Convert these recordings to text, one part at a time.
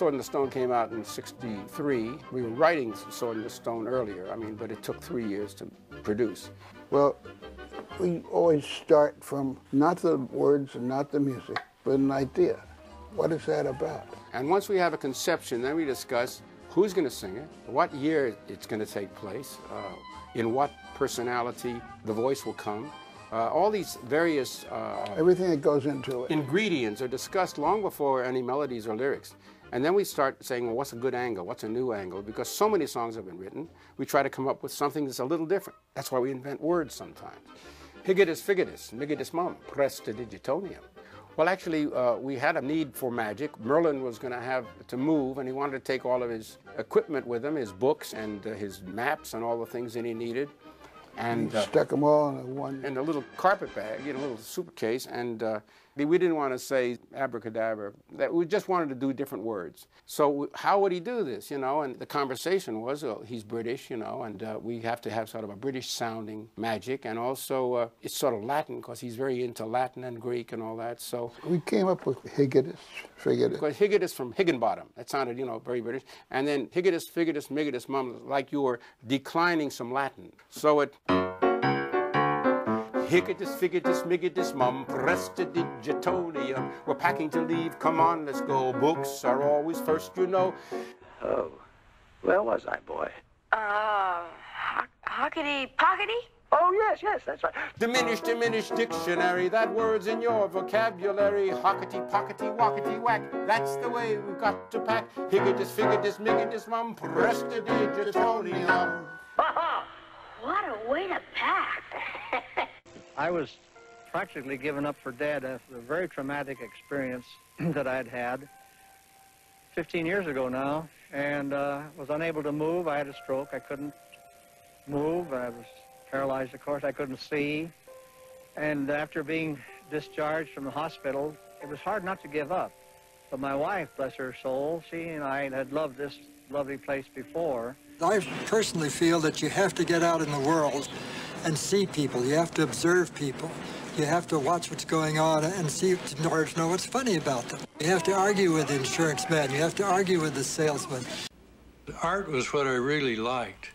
Sword in the Stone came out in 63. We were writing Sword in the Stone earlier, I mean, but it took three years to produce. Well, we always start from not the words and not the music, but an idea. What is that about? And once we have a conception, then we discuss who's going to sing it, what year it's going to take place, uh, in what personality the voice will come. Uh, all these various uh, everything that goes into it. Ingredients are discussed long before any melodies or lyrics. And then we start saying, well, what's a good angle? What's a new angle? Because so many songs have been written, we try to come up with something that's a little different. That's why we invent words sometimes. Higitus figitus, migitus mum, prestidigitonium. Well, actually, uh, we had a need for magic. Merlin was going to have to move, and he wanted to take all of his equipment with him, his books and uh, his maps and all the things that he needed. And uh, stuck them all in one. In a little carpet bag, in a little suitcase, and uh, we didn't want to say abracadabra. That we just wanted to do different words. So how would he do this? You know, and the conversation was, well, he's British, you know, and uh, we have to have sort of a British-sounding magic, and also uh, it's sort of Latin because he's very into Latin and Greek and all that. So we came up with Higitus, Figitus. Because Higitus from Higginbottom, that sounded, you know, very British, and then Higitus, Figitus, Migitus, Mum, like you were declining some Latin. So it. Hicketus, figitus, migitus, mum, prestidigitonium. We're packing to leave, come on, let's go. Books are always first, you know. Oh, where was I, boy? Uh, hockety pockety? Oh, yes, yes, that's right. Diminish, diminish dictionary, that word's in your vocabulary. Hockety, pockety, walkety, whack. That's the way we've got to pack. Hicketus, figitus, migitus, mum, prestidigitonium. What a way to pack. I was practically given up for dead after a very traumatic experience that I'd had 15 years ago now, and uh, was unable to move. I had a stroke. I couldn't move. I was paralyzed, of course. I couldn't see. And after being discharged from the hospital, it was hard not to give up. But my wife, bless her soul, she and I had loved this lovely place before. I personally feel that you have to get out in the world and see people. You have to observe people. You have to watch what's going on and see in order to know what's funny about them. You have to argue with the insurance man. You have to argue with the salesman. Art was what I really liked.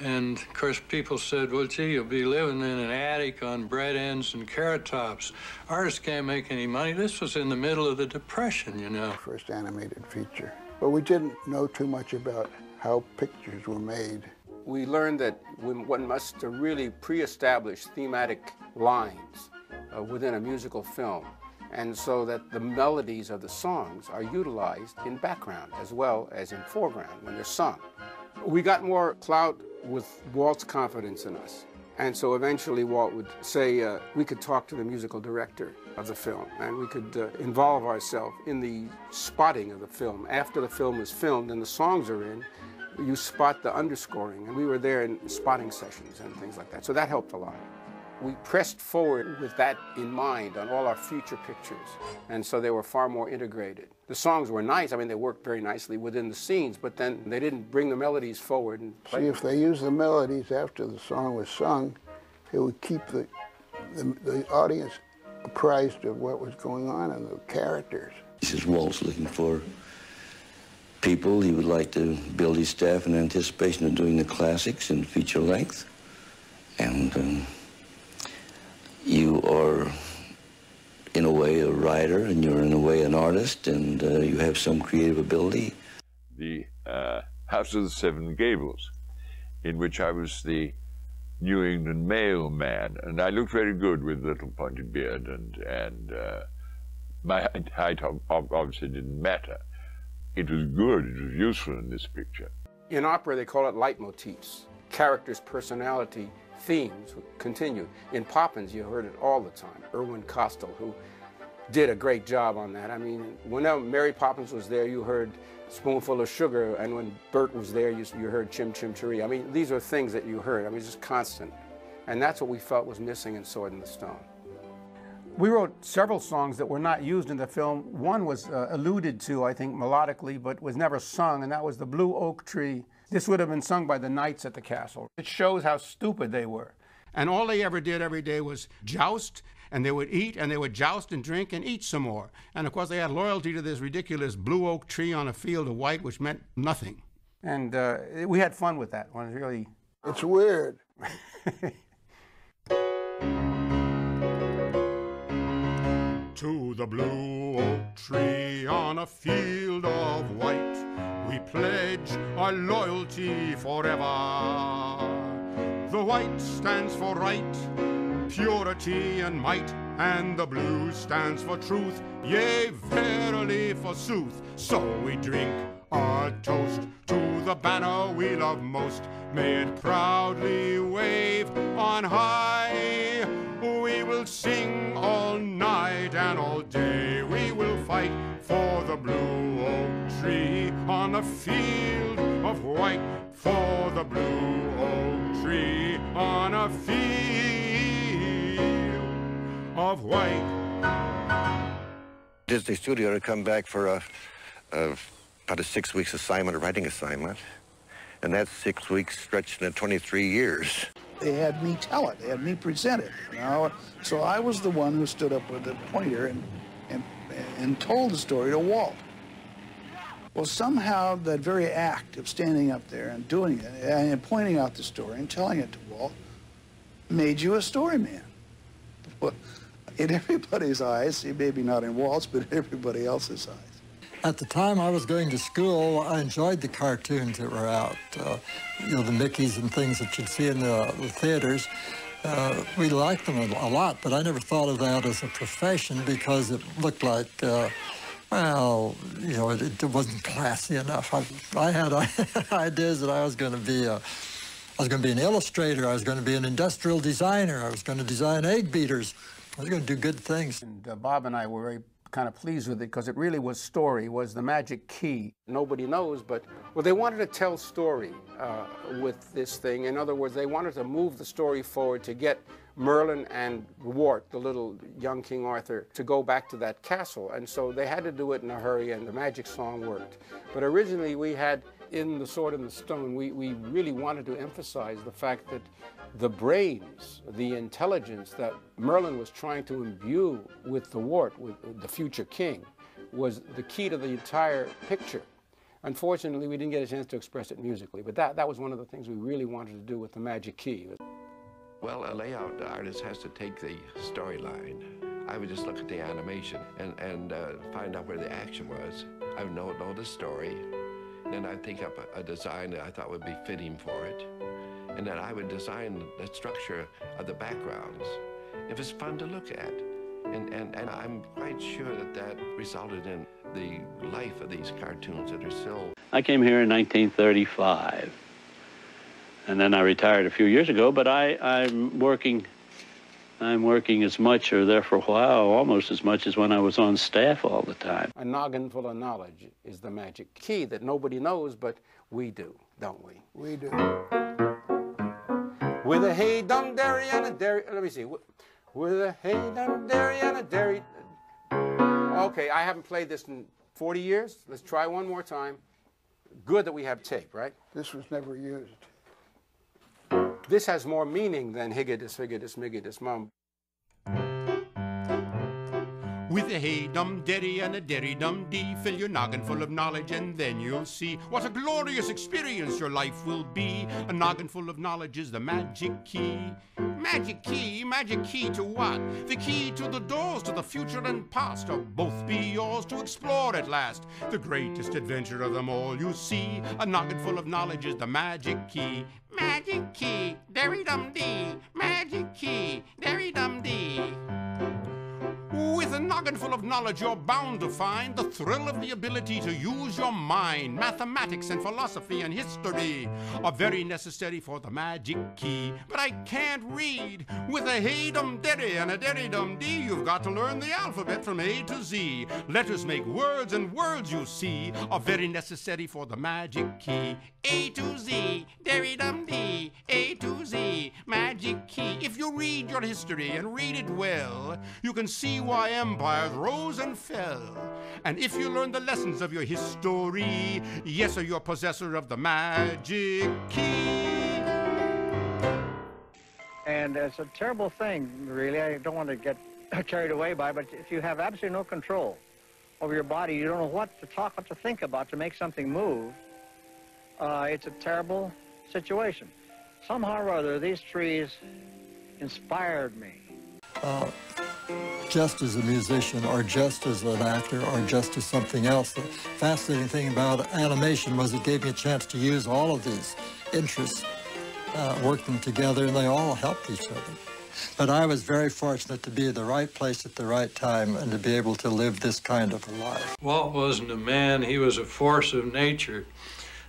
And of course, people said, well, gee, you'll be living in an attic on bread ends and carrot tops. Artists can't make any money. This was in the middle of the Depression, you know. First animated feature. But we didn't know too much about how pictures were made we learned that one must really pre-establish thematic lines uh, within a musical film and so that the melodies of the songs are utilized in background as well as in foreground when they're sung. We got more clout with Walt's confidence in us. And so eventually Walt would say uh, we could talk to the musical director of the film and we could uh, involve ourselves in the spotting of the film. After the film is filmed and the songs are in, you spot the underscoring, and we were there in spotting sessions and things like that. So that helped a lot. We pressed forward with that in mind on all our future pictures, and so they were far more integrated. The songs were nice. I mean, they worked very nicely within the scenes, but then they didn't bring the melodies forward. And See, if they used the melodies after the song was sung, it would keep the, the, the audience apprised of what was going on and the characters. This is Walt's looking for people. He would like to build his staff in anticipation of doing the classics in feature length. And um, you are, in a way, a writer, and you're, in a way, an artist, and uh, you have some creative ability. The uh, House of the Seven Gables, in which I was the New England mailman, and I looked very good with a little pointed beard, and, and uh, my height obviously didn't matter it was good, it was useful in this picture. In opera, they call it leitmotifs. Characters' personality themes continue. In Poppins, you heard it all the time. Irwin Kostal, who did a great job on that. I mean, whenever Mary Poppins was there, you heard Spoonful of Sugar, and when Bert was there, you, you heard Chim Chim Cheree. I mean, these are things that you heard. I mean, just constant. And that's what we felt was missing in Sword in the Stone. We wrote several songs that were not used in the film. One was uh, alluded to, I think, melodically, but was never sung, and that was The Blue Oak Tree. This would have been sung by the knights at the castle. It shows how stupid they were. And all they ever did every day was joust and they would eat and they would joust and drink and eat some more. And of course, they had loyalty to this ridiculous blue oak tree on a field of white, which meant nothing. And uh, we had fun with that one. Really, it's weird. to the blue oak tree on a field of white, we pledge our loyalty forever. The white stands for right, purity and might, and the blue stands for truth, yea, verily forsooth. So we drink our toast to the banner we love most. May it proudly wave on high. We will sing a field of white. For the blue oak tree on a field of white. Disney Studio to come back for a, a about a six weeks assignment, a writing assignment. And that six weeks stretched into 23 years. They had me tell it. They had me present it. You know? So I was the one who stood up with the pointer and, and, and told the story to Walt. Well, somehow that very act of standing up there and doing it and pointing out the story and telling it to Walt made you a story man. In everybody's eyes, maybe not in Walt's, but in everybody else's eyes. At the time I was going to school, I enjoyed the cartoons that were out, uh, you know, the Mickeys and things that you'd see in the, the theaters. Uh, we liked them a, lot, but I never thought of that as a profession because it looked like, uh, well, you know, it, it, wasn't classy enough. I, I had ideas that I was going to be a, I was going to be an illustrator. I was going to be an industrial designer. I was going to design egg beaters. I was going to do good things. And uh, Bob and I were very kind of pleased with it because it really was story, was the magic key. Nobody knows, but well, they wanted to tell story uh, with this thing. In other words, they wanted to move the story forward to get Merlin and Wart, the little young King Arthur, to go back to that castle. And so they had to do it in a hurry, and the magic song worked. But originally, we had in The Sword and the Stone, we, we really wanted to emphasize the fact that the brains, the intelligence that Merlin was trying to imbue with the wart, with the future king, was the key to the entire picture. Unfortunately, we didn't get a chance to express it musically, but that, that was one of the things we really wanted to do with the magic key. Well, a layout artist has to take the storyline. I would just look at the animation and, and uh, find out where the action was. I would know, know the story. Then I'd think up a, a design that I thought would be fitting for it and that I would design the structure of the backgrounds. It was fun to look at. And, and, and I'm quite sure that that resulted in the life of these cartoons that are still. I came here in 1935. And then I retired a few years ago, but I, I'm working I'm working as much or there for a while, almost as much as when I was on staff all the time. A noggin full of knowledge is the magic key that nobody knows, but we do, don't we? We do. With a hey dum dairy and a dairy. Let me see. With a hey dum dairy and a dairy. Okay, I haven't played this in 40 years. Let's try one more time. Good that we have tape, right? This was never used. This has more meaning than higgidus, higgidus, miggidus, mum. With a hey dum derry and a derry dum dee, fill your noggin full of knowledge, and then you'll see what a glorious experience your life will be. A noggin full of knowledge is the magic key. Magic key, magic key to what? The key to the doors to the future and past, or both be yours to explore at last. The greatest adventure of them all, you see. A noggin full of knowledge is the magic key. Magic key, derry dum dee, magic key, derry dum dee. Noggin full of knowledge, you're bound to find the thrill of the ability to use your mind. Mathematics and philosophy and history are very necessary for the magic key. But I can't read. With a hey dum derry and a derry dum dee, you've got to learn the alphabet from A to Z. Letters make words, and words, you see, are very necessary for the magic key. A to Z, derry dum dee, A to Z, magic key. If you read your history and read it well, you can see why empires rose and fell. And if you learn the lessons of your history, yes, sir, you're possessor of the magic key. And it's a terrible thing, really. I don't want to get carried away by, but if you have absolutely no control over your body, you don't know what to talk, what to think about to make something move, uh, it's a terrible situation. Somehow or other, these trees inspired me. Uh, just as a musician or just as an actor or just as something else. The fascinating thing about animation was it gave me a chance to use all of these interests, uh, work them together, and they all helped each other. But I was very fortunate to be at the right place at the right time and to be able to live this kind of a life. Walt wasn't a man, he was a force of nature.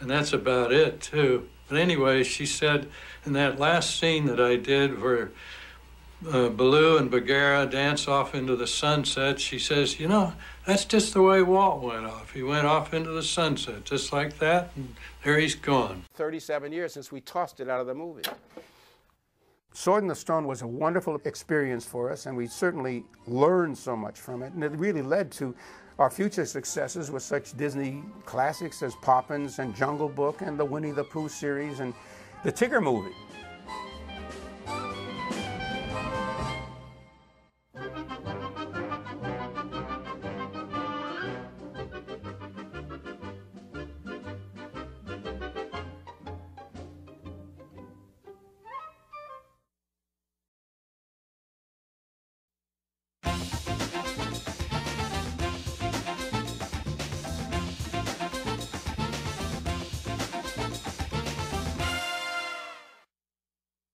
And that's about it, too. But anyway, she said in that last scene that I did where uh, Baloo and Bagheera dance off into the sunset, she says, you know, that's just the way Walt went off. He went off into the sunset, just like that, and there he's gone. 37 years since we tossed it out of the movie. Sword in the Stone was a wonderful experience for us, and we certainly learned so much from it, and it really led to our future successes with such Disney classics as Poppins and Jungle Book and the Winnie the Pooh series and the Tigger movie.